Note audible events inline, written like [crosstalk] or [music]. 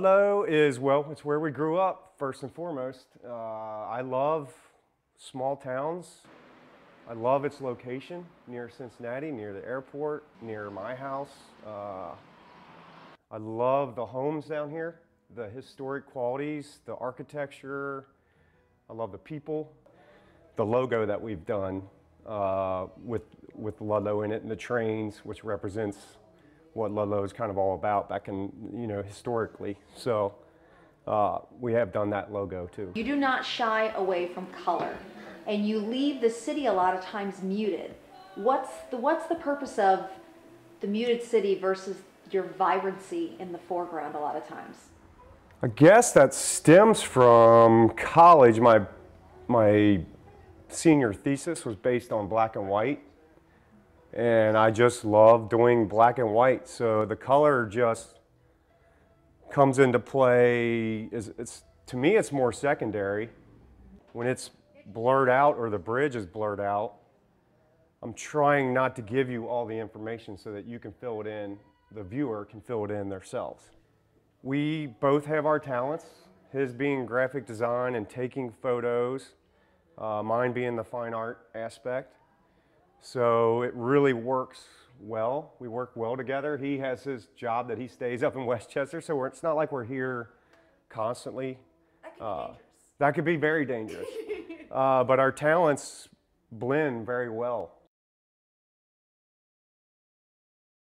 Ludlow is, well, it's where we grew up, first and foremost. Uh, I love small towns. I love its location near Cincinnati, near the airport, near my house. Uh, I love the homes down here, the historic qualities, the architecture. I love the people. The logo that we've done uh, with, with Ludlow in it and the trains, which represents what Ludlow is kind of all about back in, you know, historically. So uh, we have done that logo too. You do not shy away from color, and you leave the city a lot of times muted. What's the what's the purpose of the muted city versus your vibrancy in the foreground a lot of times? I guess that stems from college. My my senior thesis was based on black and white, and I just love doing black and white. So the color just comes into play. It's to me it's more secondary. When it's blurred out or the bridge is blurred out, I'm trying not to give you all the information so that you can fill it in. The viewer can fill it in themselves. We both have our talents. His being graphic design and taking photos, uh, mine being the fine art aspect. So it really works well. We work well together. He has his job that he stays up in Westchester, so it's not like we're here constantly. That could Uh, that could be very dangerous. [laughs] uh, but our talents blend very well.